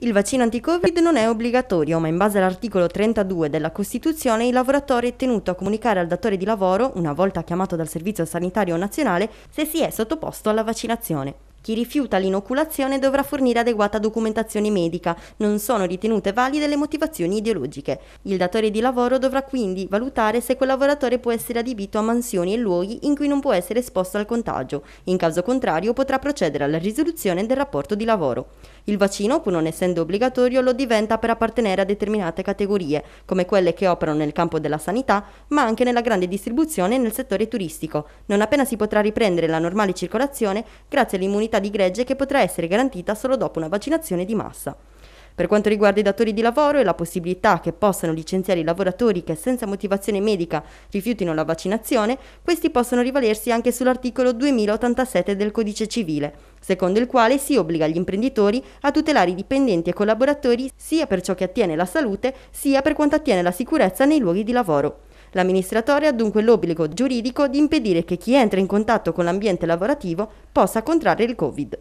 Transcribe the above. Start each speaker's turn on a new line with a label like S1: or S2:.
S1: Il vaccino anti-Covid non è obbligatorio, ma in base all'articolo 32 della Costituzione il lavoratore è tenuto a comunicare al datore di lavoro, una volta chiamato dal Servizio Sanitario Nazionale, se si è sottoposto alla vaccinazione. Chi rifiuta l'inoculazione dovrà fornire adeguata documentazione medica, non sono ritenute valide le motivazioni ideologiche. Il datore di lavoro dovrà quindi valutare se quel lavoratore può essere adibito a mansioni e luoghi in cui non può essere esposto al contagio, in caso contrario potrà procedere alla risoluzione del rapporto di lavoro. Il vaccino, pur non essendo obbligatorio, lo diventa per appartenere a determinate categorie, come quelle che operano nel campo della sanità, ma anche nella grande distribuzione e nel settore turistico, non appena si potrà riprendere la normale circolazione grazie all'immunità di gregge che potrà essere garantita solo dopo una vaccinazione di massa. Per quanto riguarda i datori di lavoro e la possibilità che possano licenziare i lavoratori che senza motivazione medica rifiutino la vaccinazione, questi possono rivalersi anche sull'articolo 2087 del Codice Civile, secondo il quale si obbliga gli imprenditori a tutelare i dipendenti e collaboratori sia per ciò che attiene la salute, sia per quanto attiene la sicurezza nei luoghi di lavoro. L'amministratore ha dunque l'obbligo giuridico di impedire che chi entra in contatto con l'ambiente lavorativo possa contrarre il Covid.